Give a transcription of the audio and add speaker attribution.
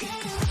Speaker 1: get away.